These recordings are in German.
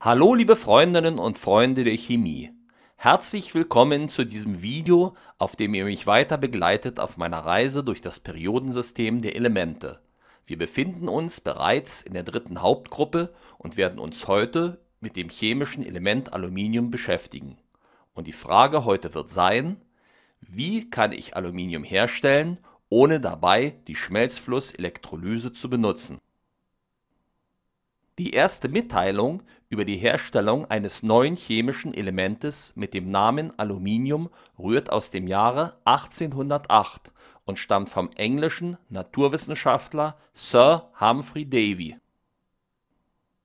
Hallo liebe Freundinnen und Freunde der Chemie. Herzlich willkommen zu diesem Video, auf dem ihr mich weiter begleitet auf meiner Reise durch das Periodensystem der Elemente. Wir befinden uns bereits in der dritten Hauptgruppe und werden uns heute mit dem chemischen Element Aluminium beschäftigen. Und die Frage heute wird sein, wie kann ich Aluminium herstellen, ohne dabei die Schmelzflusselektrolyse zu benutzen? Die erste Mitteilung über die Herstellung eines neuen chemischen Elementes mit dem Namen Aluminium rührt aus dem Jahre 1808 und stammt vom englischen Naturwissenschaftler Sir Humphrey Davy.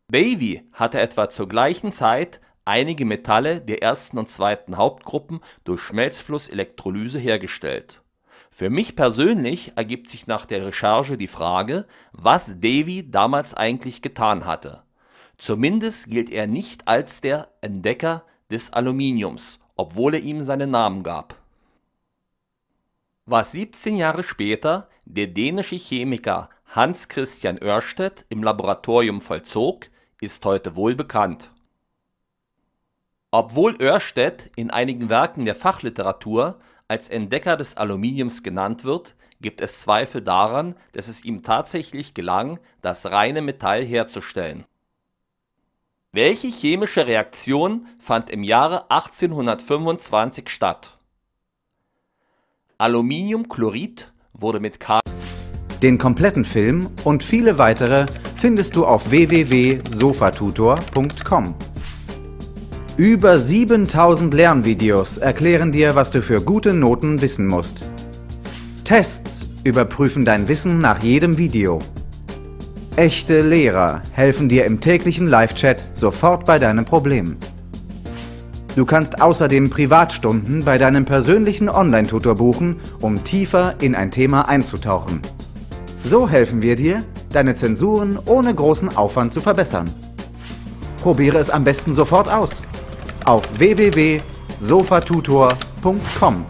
Davy hatte etwa zur gleichen Zeit einige Metalle der ersten und zweiten Hauptgruppen durch Schmelzflusselektrolyse hergestellt für mich persönlich ergibt sich nach der Recherche die Frage, was Davy damals eigentlich getan hatte. Zumindest gilt er nicht als der Entdecker des Aluminiums, obwohl er ihm seinen Namen gab. Was 17 Jahre später der dänische Chemiker Hans Christian Ørsted im Laboratorium vollzog, ist heute wohl bekannt. Obwohl Ørsted in einigen Werken der Fachliteratur als Entdecker des Aluminiums genannt wird, gibt es Zweifel daran, dass es ihm tatsächlich gelang, das reine Metall herzustellen. Welche chemische Reaktion fand im Jahre 1825 statt? Aluminiumchlorid wurde mit K Den kompletten Film und viele weitere findest du auf www.sofatutor.com. Über 7000 Lernvideos erklären dir, was du für gute Noten wissen musst. Tests überprüfen dein Wissen nach jedem Video. Echte Lehrer helfen dir im täglichen Live-Chat sofort bei deinem Problem. Du kannst außerdem Privatstunden bei deinem persönlichen Online-Tutor buchen, um tiefer in ein Thema einzutauchen. So helfen wir dir, deine Zensuren ohne großen Aufwand zu verbessern. Probiere es am besten sofort aus auf www.sofatutor.com.